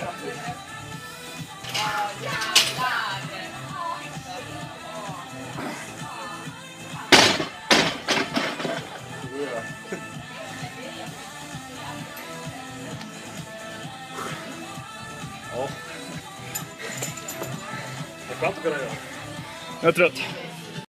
Ja. Det är skönt att kunna göra. Jag är trött.